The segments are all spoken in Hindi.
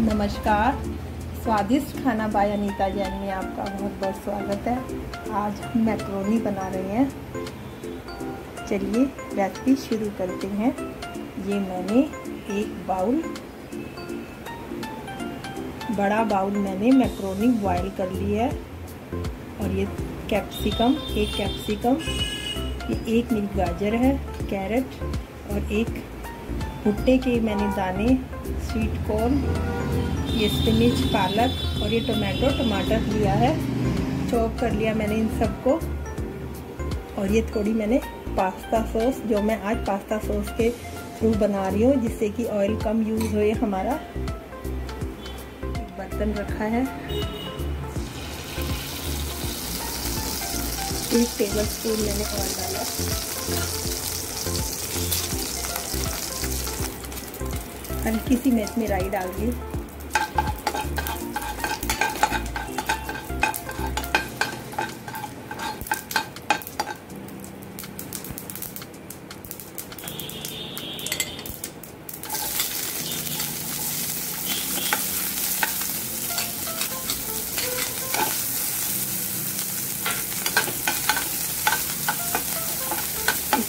नमस्कार। स्वादिष्ट खाना बाय अनीता जैन में आपका बहुत बहुत स्वागत है। आज हम मैक्रोनी बना रहे हैं। चलिए रेसिपी शुरू करते हैं। ये मैंने एक बाउल, बड़ा बाउल मैंने मैक्रोनी बॉयल कर ली है। और ये कैप्सिकम, एक कैप्सिकम, ये एक मेरी गाजर है, कैरेट और एक भुट्टे के मैंने दाने स्वीट कॉर्न, ये स्पिनिच, पालक और ये टोमेटो, टमाटर लिया है। चॉप कर लिया मैंने इन सबको। और ये थोड़ी मैंने पास्ता सॉस, जो मैं आज पास्ता सॉस के थ्रू बना रही हूँ, जिससे कि ऑयल कम यूज़ हो हमारा। बर्तन रखा है। एक टेबल स्पून मैंने ऑयल डाला। हल्की सी मैं इसमें राई डाल दी।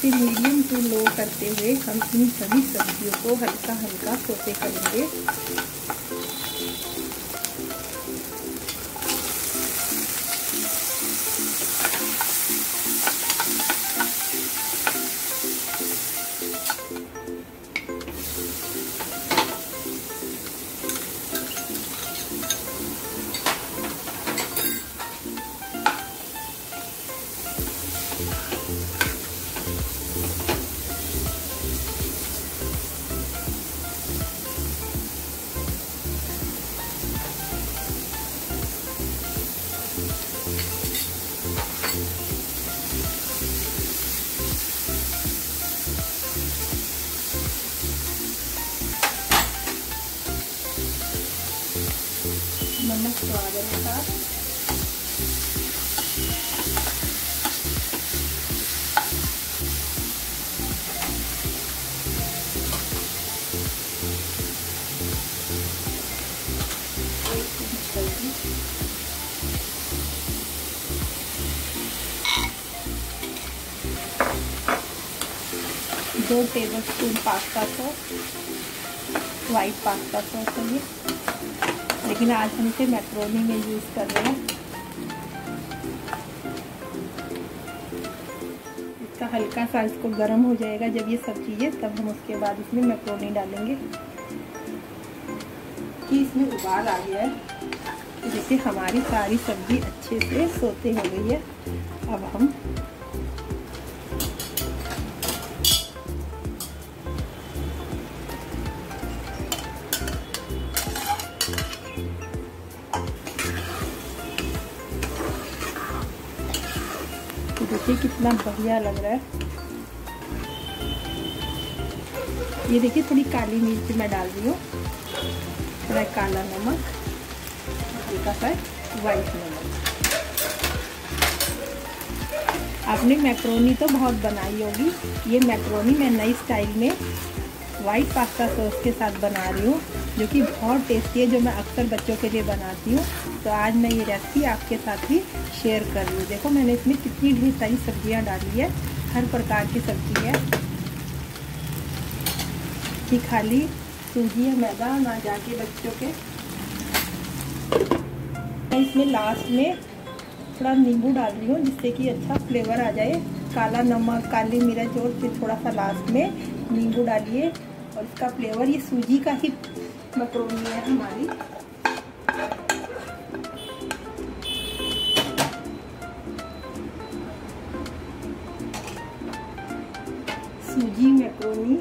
इसे मीडियम टू लो करते हुए हम इन सभी सब्जियों को हल्का हल्का सोते करेंगे। नमक स्वाद अनुसार दो tablespoon pasta sauce white pasta sauce ये लेकिन आज हम इसे मैक्रोनी में यूज़ कर रहे हैं। इसका हल्का सा इसको गर्म हो जाएगा जब ये सब चीज़ें, तब हम उसके बाद इसमें मैक्रोनी डालेंगे। कि इसमें उबाल आ गया है। जैसे हमारी सारी सब्ज़ी अच्छे से सोते हो गई है। अब हम देखिए कितना बढ़िया लग रहा है। ये देखिए थोड़ी काली मिर्च मैं डाल रही हूँ। थोड़ा काला नमक, हल्का सा वाइट नमक। आपने मैक्रोनी तो बहुत बनाई होगी। ये मैक्रोनी मैं नई स्टाइल में वाइट पास्ता सॉस के साथ बना रही हूँ, जो कि बहुत टेस्टी है, जो मैं अक्सर बच्चों के लिए बनाती हूँ। तो आज मैं ये रेसिपी आपके साथ भी शेयर कर रही हूँ। देखो, मैंने इसमें कितनी ढेर सारी सब्ज़ियाँ डाली है। हर प्रकार की सब्ज़ी है। कि खाली सूजी या मैदा, ना जाके बच्चों के। मैं इसमें लास्ट में थोड़ा नींबू डाल रही हूँ, जिससे कि अच्छा फ्लेवर आ जाए। काला नमक, काली मिर्च और फिर थोड़ा सा लास्ट में नींबू डालिए। और इसका फ्लेवर ये सूजी का ही मकरोनी है हमारी। सूजी macaroni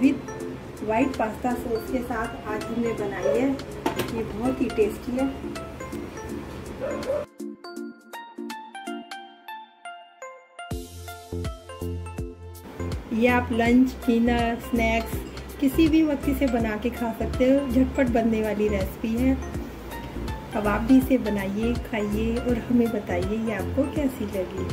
with white pasta sauce के साथ आज हमने बनाई है। ये बहुत ही टेस्टी है। ये आप लंच डिनर स्नैक्स किसी भी वक्त इसे बना के खा सकते हो। झटपट बनने वाली रेसिपी है। अब आप भी इसे बनाइए, खाइए और हमें बताइए ये आपको कैसी लगी।